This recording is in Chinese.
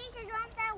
谢谢庄森